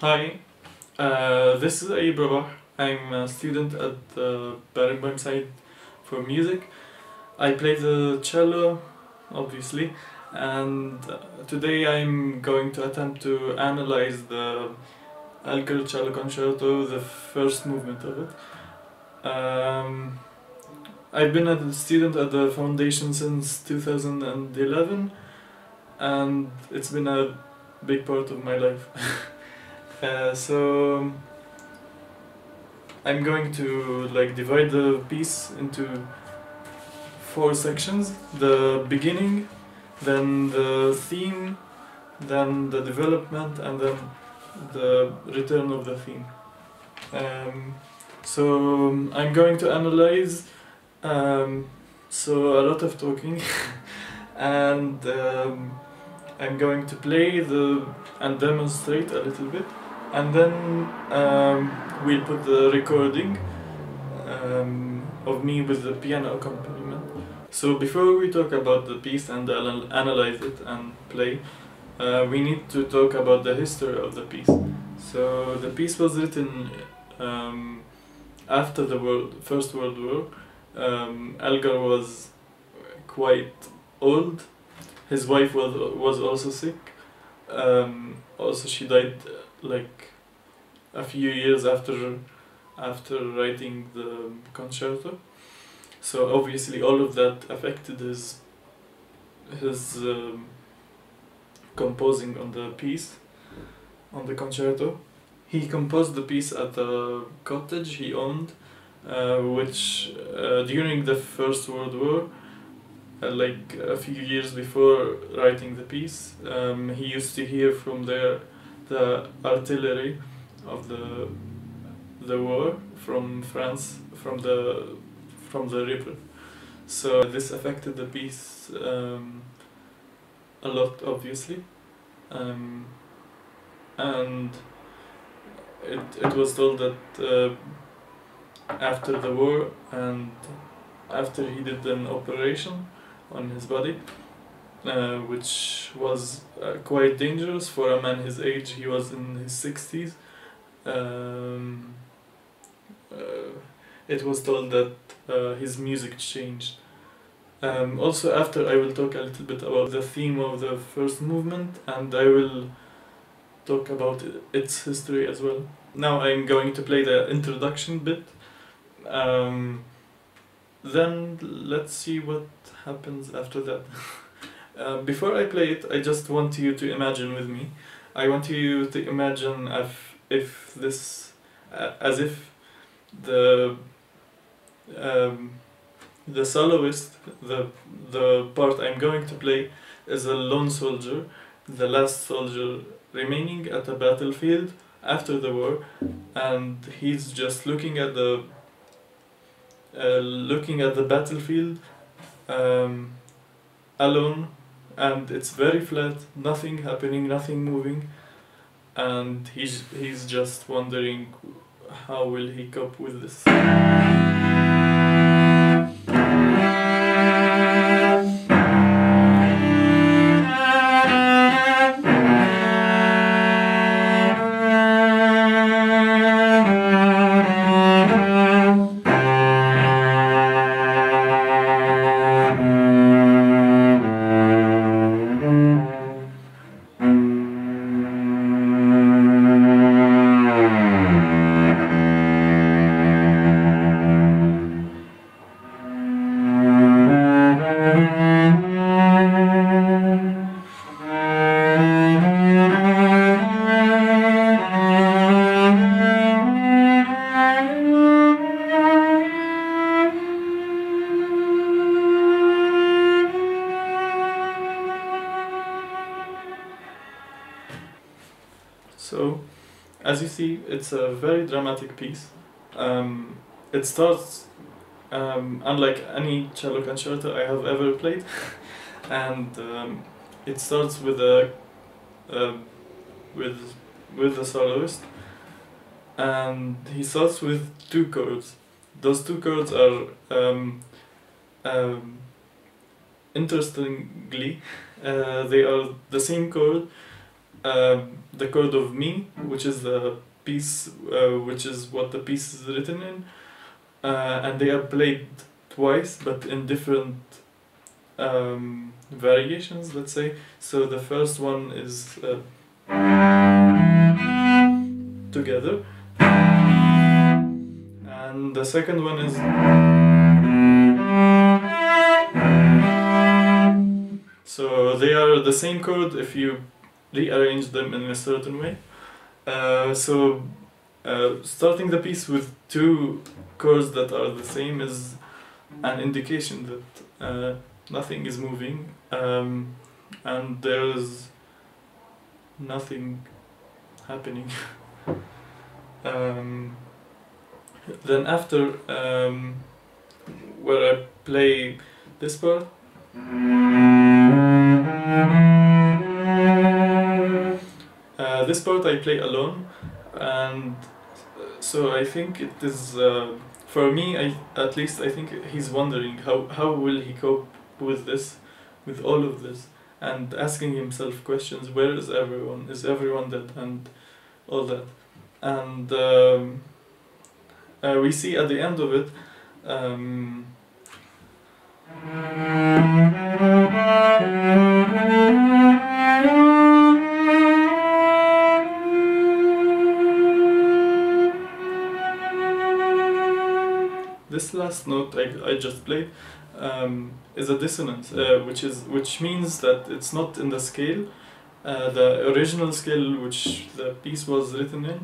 Hi, uh, this is Ayoub. I'm a student at the Barenboim Said for music. I play the cello, obviously, and uh, today I'm going to attempt to analyze the Elgar Cello Concerto, the first movement of it. Um, I've been a student at the foundation since 2011, and it's been a big part of my life. Uh, so I'm going to like divide the piece into four sections: the beginning, then the theme, then the development, and then the return of the theme. Um, so I'm going to analyze. Um, so a lot of talking, and um, I'm going to play the and demonstrate a little bit and then um, we'll put the recording um, of me with the piano accompaniment. So before we talk about the piece and anal- analyze it and play, uh, we need to talk about the history of the piece. So the piece was written um, after the world, First World War. Um, Elgar was quite old. His wife was was also sick. Um, also, she died like a few years after after writing the concerto. So obviously all of that affected his his um, composing on the piece on the concerto. He composed the piece at a cottage he owned uh, which uh, during the first world war uh, like a few years before writing the piece um, he used to hear from there the artillery of the the war from France from the from the river. So this affected the piece um, a lot, obviously, um, and it it was told that uh, after the war and after he did an operation on his body, uh, which was uh, quite dangerous for a man his age. He was in his 60s. Um, uh, it was told that uh, his music changed. Um, also, after I will talk a little bit about the theme of the first movement and I will talk about its history as well. Now I'm going to play the introduction bit. Um, then let's see what happens after that. Uh, before I play it, I just want you to imagine with me. I want you to imagine if if this, uh, as if the um, the soloist, the the part I'm going to play, is a lone soldier, the last soldier remaining at a battlefield after the war, and he's just looking at the uh, looking at the battlefield um, alone and it's very flat, nothing happening, nothing moving, and he's he's just wondering how will he cope with this. It's a very dramatic piece. Um, it starts um, unlike any cello concerto I have ever played, and um, it starts with a uh, with with the soloist, and he starts with two chords. Those two chords are um, um, interestingly uh, they are the same chord um, the chord of mi, which is the piece, uh, which is what the piece is written in, uh, and they are played twice, but in different um, variations. Let's say so. The first one is uh, together, and the second one is. So they are the same chord if you rearrange them in a certain way. Uh, so uh, starting the piece with two chords that are the same is an indication that uh, nothing is moving um, and there's nothing happening. um, then after um, where I play this part this part I play alone, and uh, so I think it is uh, for me. I at least I think he's wondering how how will he cope with this, with all of this, and asking himself questions. Where is everyone? Is everyone dead? And all that, and um, uh, we see at the end of it. Um, last note I, I just played um, is a dissonance, uh, which is which means that it's not in the scale, uh, the original scale which the piece was written in,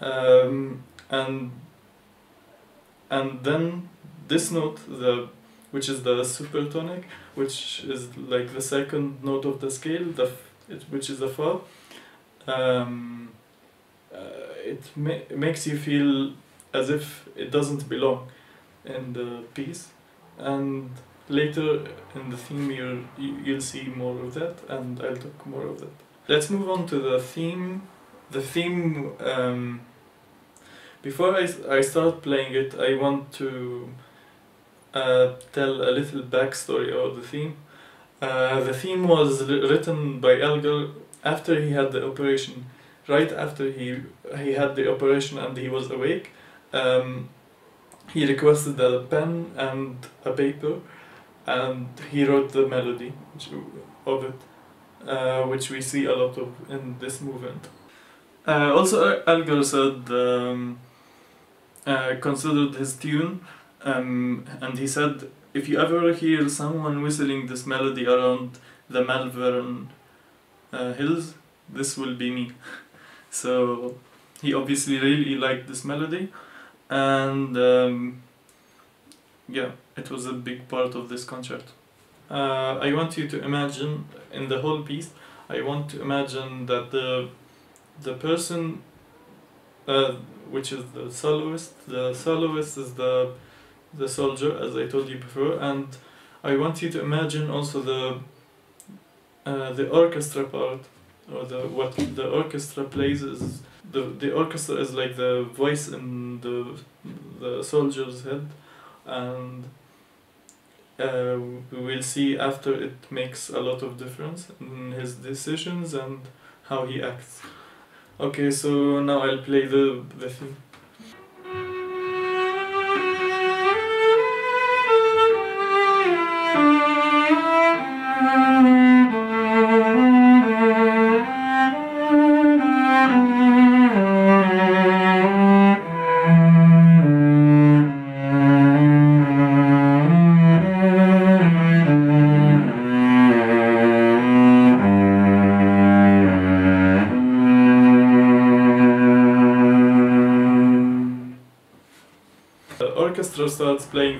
um, and and then this note, the which is the supertonic, which is like the second note of the scale, the it, which is the fa. Um, uh, it ma- makes you feel as if it doesn't belong in the piece, and later in the theme you'll, you- you'll see more of that, and I'll talk more of that. Let's move on to the theme. The theme. Um, before I start playing it, I want to uh, tell a little backstory about the theme. Uh, the theme was written by Elgar after he had the operation. Right after he he had the operation and he was awake, um, he requested a pen and a paper, and he wrote the melody of it, uh, which we see a lot of in this movement. Uh, also, Elgar said um, uh, considered his tune um, and he said, if you ever hear someone whistling this melody around the Malvern uh, Hills, this will be me. so he obviously really liked this melody, and um, yeah, it was a big part of this concert. Uh, I want you to imagine in the whole piece. I want to imagine that the the person, uh, which is the soloist, the soloist is the the soldier, as I told you before, and I want you to imagine also the uh, the orchestra part, or the what the orchestra plays is the the orchestra is like the voice in the the soldier's head, and uh, we will see after it makes a lot of difference in his decisions and how he acts. Okay, so now I'll play the the theme.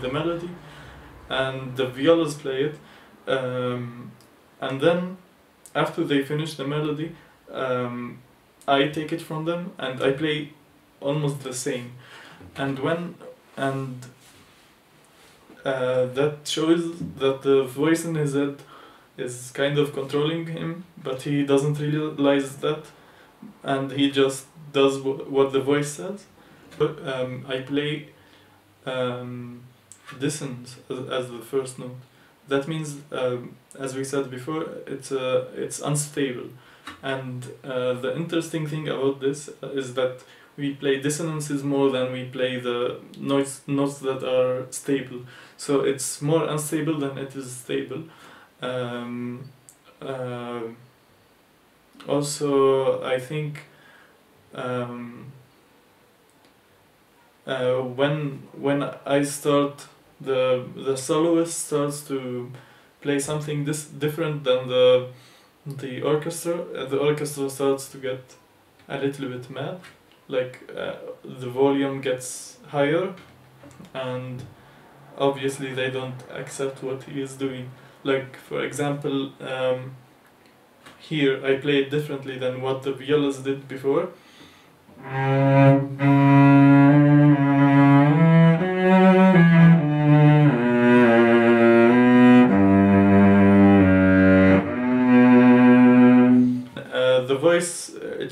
The melody, and the violas play it, um, and then after they finish the melody, um, I take it from them and I play almost the same, and when and uh, that shows that the voice in his head is kind of controlling him, but he doesn't realize that, and he just does wh- what the voice says. But um, I play um, dissonance as, the first note. That means, um, as we said before, it's uh, it's unstable. And uh, the interesting thing about this is that we play dissonances more than we play the notes notes that are stable. So it's more unstable than it is stable. Um, uh, also, I think um, uh, when when I start the the soloist starts to play something this different than the the orchestra, uh, the orchestra starts to get a little bit mad. Like uh, the volume gets higher, and obviously they don't accept what he is doing. Like for example, um, here I play it differently than what the violas did before.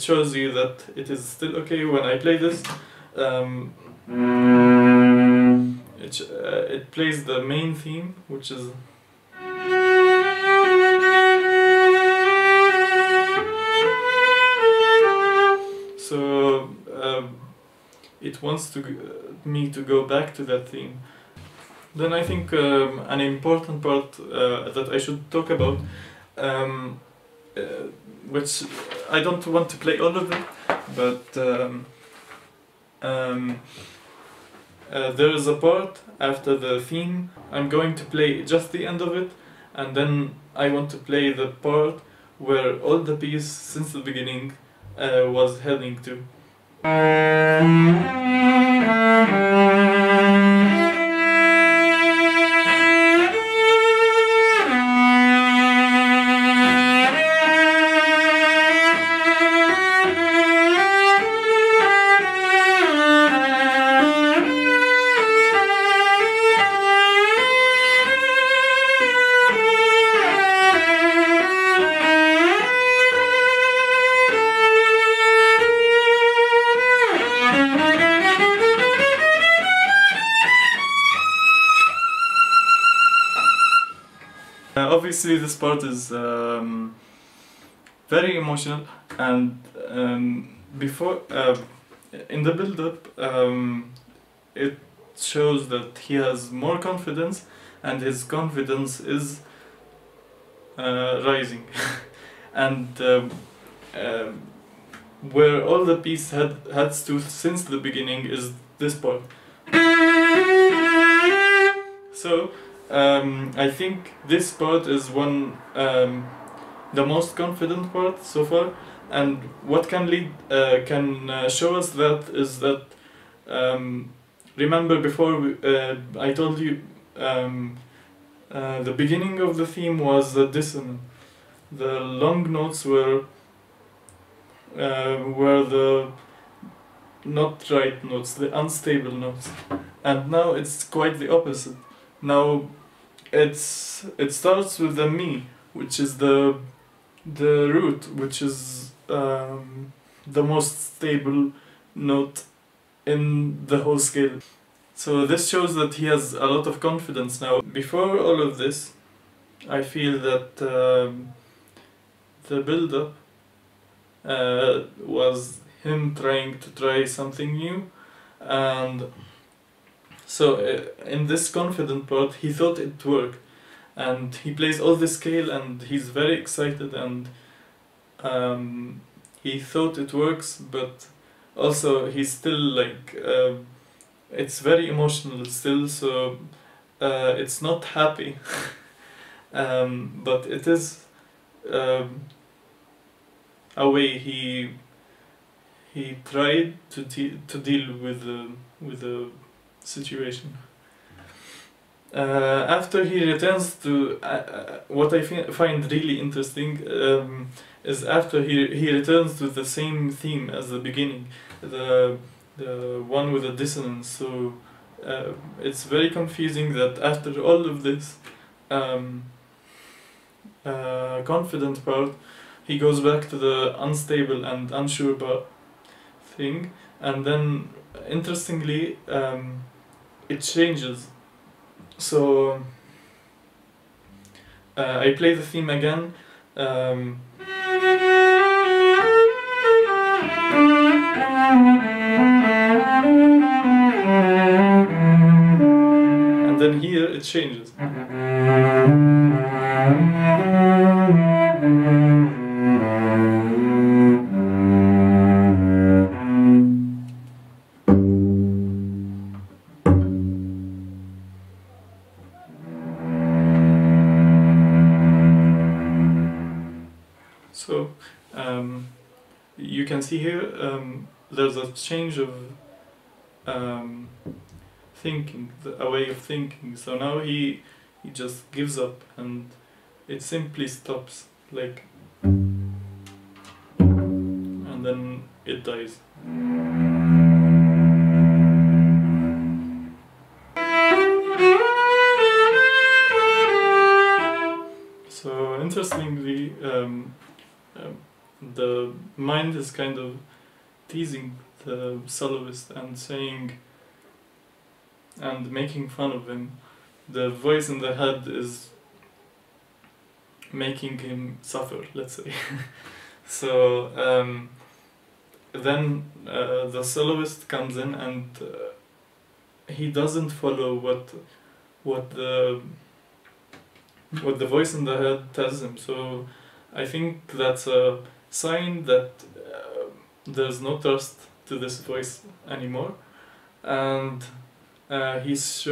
Shows you that it is still okay when I play this. Um, it, uh, it plays the main theme, which is so um, it wants to uh, me to go back to that theme. Then I think um, an important part uh, that I should talk about, um, uh, which I don't want to play all of it, but um, um, uh, there is a part after the theme. I'm going to play just the end of it, and then I want to play the part where all the piece since the beginning uh, was heading to. Obviously, this part is um, very emotional, and um, before uh, in the build-up, um, it shows that he has more confidence, and his confidence is uh, rising, and um, where all the piece had has to since the beginning is this part. So um, I think this part is one um, the most confident part so far, and what can lead uh, can uh, show us that is that um, remember before we, uh, I told you um, uh, the beginning of the theme was the dissonant. The long notes were uh, were the not right notes, the unstable notes, and now it's quite the opposite. Now it's it starts with the mi, which is the the root, which is um, the most stable note in the whole scale. So this shows that he has a lot of confidence now. Before all of this, I feel that um, the build-up uh, was him trying to try something new, and so uh, in this confident part, he thought it worked, and he plays all the scale, and he's very excited, and um, he thought it works, but also he's still like uh, it's very emotional still, so uh, it's not happy, um, but it is um, a way he he tried to to deal with the with the situation. Uh, after he returns to uh, uh, what I fi- find really interesting um, is after he he returns to the same theme as the beginning, the the one with the dissonance. So uh, it's very confusing that after all of this um, uh, confident part, he goes back to the unstable and unsure part thing, and then interestingly, um, it changes. So uh, I play the theme again. Um, and then here it changes. There's a change of um, thinking, a way of thinking. So now he he just gives up and it simply stops like and then it dies. So interestingly, um, um, the mind is kind of teasing the soloist and saying and making fun of him. The voice in the head is making him suffer, let's say. so um, then uh, the soloist comes in and uh, he doesn't follow what what the what the voice in the head tells him. So I think that's a sign that there's no trust to this voice anymore, and uh, he's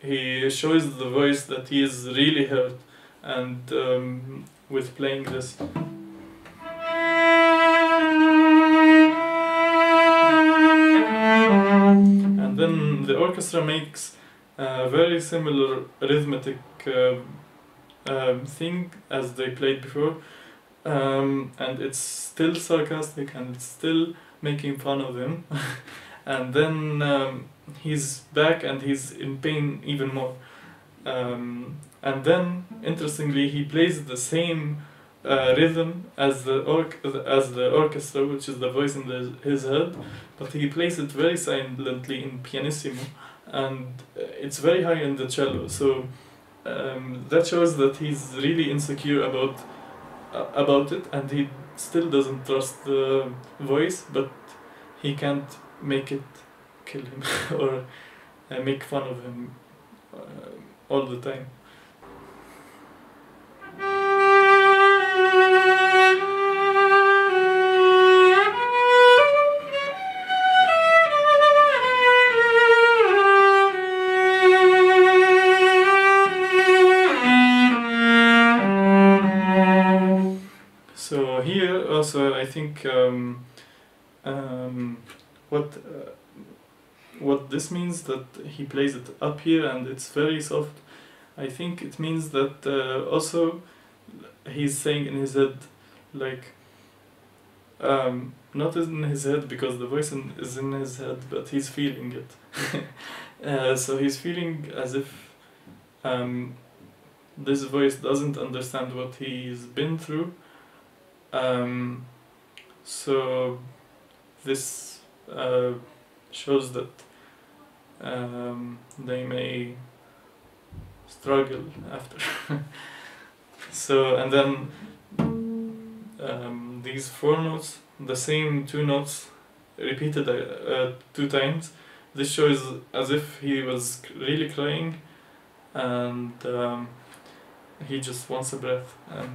he shows the voice that he is really hurt, and um, with playing this. And then the orchestra makes a very similar rhythmic uh, um, thing as they played before, um, and it's still sarcastic and it's still making fun of him, and then um, he's back and he's in pain even more, um, and then interestingly he plays the same uh, rhythm as the orc as the orchestra, which is the voice in the, his head, but he plays it very silently in pianissimo, and uh, it's very high in the cello, so um, that shows that he's really insecure about about it and he still doesn't trust the voice but he can't make it kill him or uh, make fun of him uh, all the time think um, um, what uh, what this means that he plays it up here and it's very soft. I think it means that uh, also he's saying in his head like um, not in his head because the voice in, is in his head but he's feeling it. uh, so he's feeling as if um, this voice doesn't understand what he's been through um, so this uh, shows that um, they may struggle after. so and then um, these four notes, the same two notes, repeated uh, two times. This shows as if he was really crying, and um, he just wants a breath and.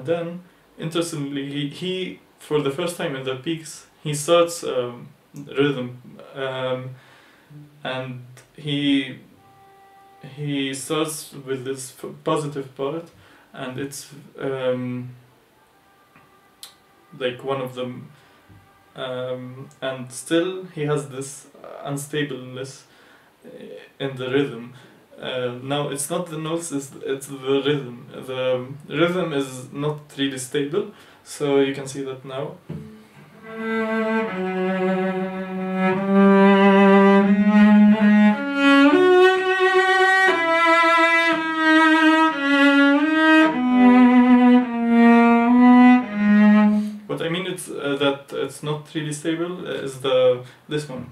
And then, interestingly, he, he for the first time in the peaks, he starts um, rhythm, um, and he he starts with this positive part, and it's um, like one of them, um, and still he has this unstableness uh, in the rhythm. Uh, now it's not the notes, it's, it's the rhythm. The rhythm is not really stable, so you can see that now. What I mean it's uh, that it's not really stable uh, is the this one.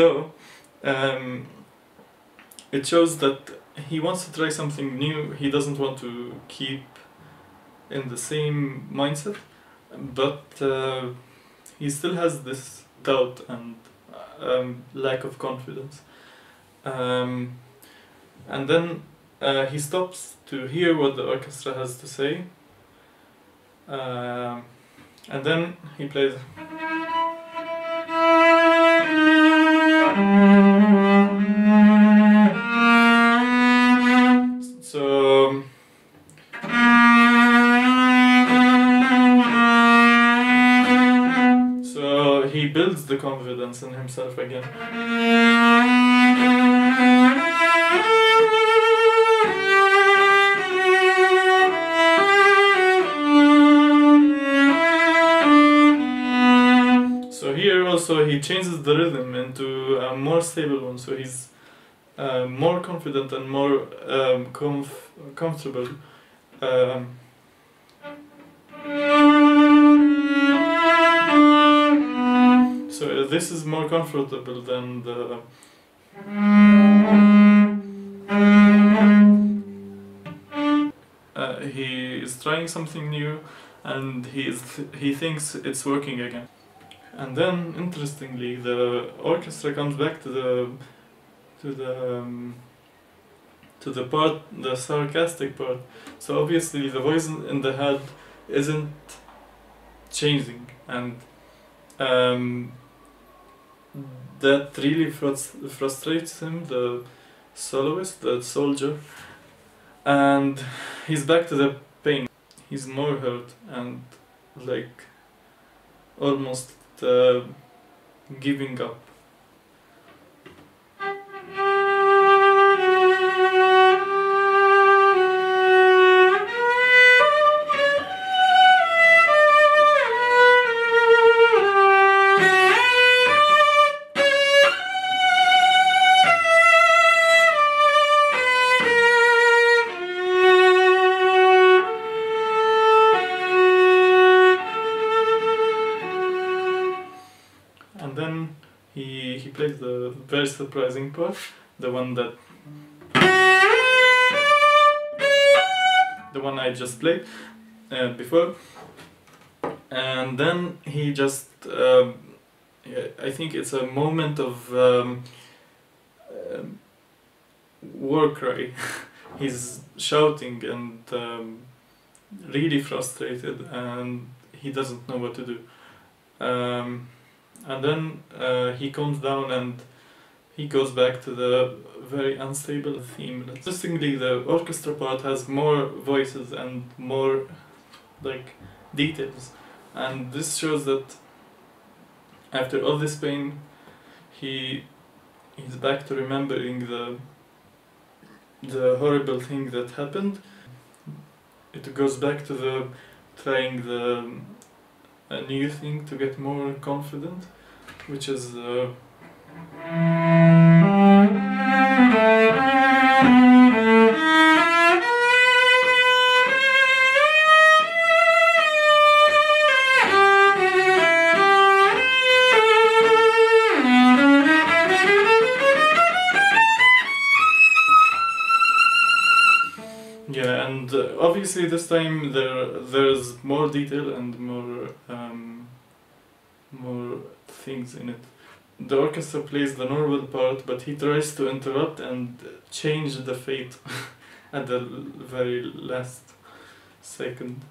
So, um, it shows that he wants to try something new. He doesn't want to keep in the same mindset, but uh, he still has this doubt and um, lack of confidence. Um, and then uh, he stops to hear what the orchestra has to say. Uh, and then he plays. So. So he builds the confidence in himself again. Changes the rhythm into a more stable one, so he's uh, more confident and more um, comf- comfortable. Um, so uh, this is more comfortable than the. Uh, he is trying something new, and he is he thinks it's working again. And then, interestingly, the orchestra comes back to the to the um, to the part, the sarcastic part. So obviously, the voice in the head isn't changing, and um, that really frus- frustrates him, the soloist, the soldier, and he's back to the pain. He's more hurt and like almost uh, giving up. Surprising part, the one that the one I just played uh, before, and then he just yeah, I think it's a moment of um, um, war cry. He's shouting and um, really frustrated, and he doesn't know what to do. Um, and then uh, he comes down and he goes back to the very unstable theme. Interestingly, the orchestra part has more voices and more like details, and this shows that after all this pain, he is back to remembering the the horrible thing that happened. It goes back to the trying the a new thing to get more confident, which is uh, yeah, and uh, obviously this time there there's more detail and more um, more things in it. The orchestra plays the normal part, but he tries to interrupt and change the fate at the very last second.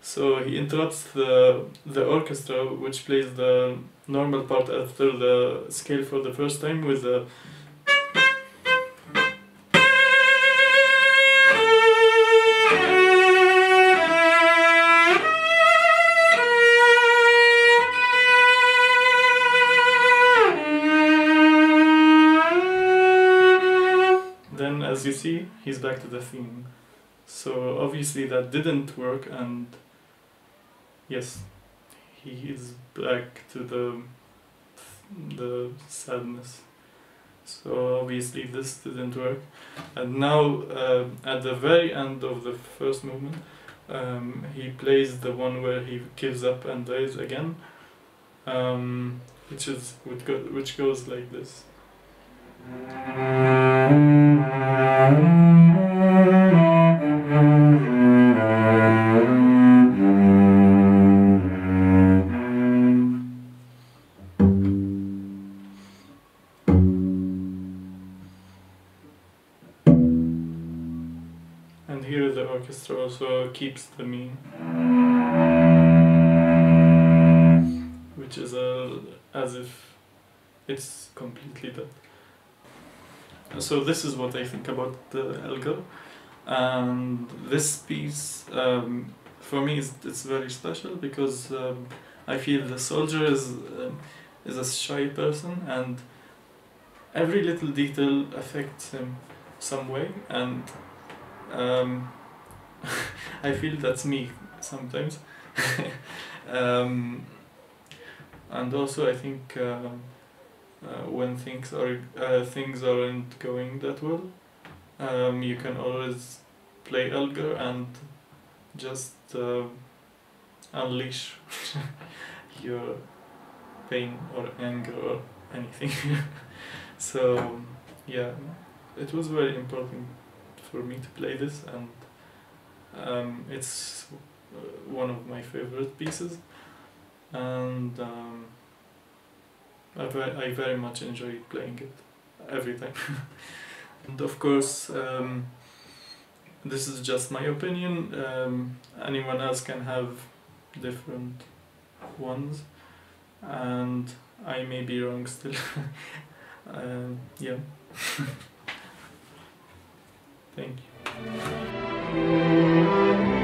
So he interrupts the the orchestra, which plays the normal part after the scale for the first time, with the as you see he's back to the theme. So obviously that didn't work and yes he is back to the the sadness. So obviously this didn't work. And now uh, at the very end of the first movement um, he plays the one where he gives up and dies again um, which is which, go, which goes like this. And here the orchestra also keeps the mean, which is a, as if it's completely dead. So this is what I think about the Elgar, and this piece um, for me is it's very special because um, I feel the soldier is um, is a shy person and every little detail affects him some way and um, I feel that's me sometimes. um, and also, I think um, uh, when things are uh, things aren't going that well, um, you can always play Elgar and just uh, unleash your pain or anger or anything. so yeah, it was very important for me to play this and um, it's one of my favorite pieces and um, I, ve- I very much enjoy playing it every time and of course um, this is just my opinion um, anyone else can have different ones. And I may be wrong still. Um, yeah. Thank you.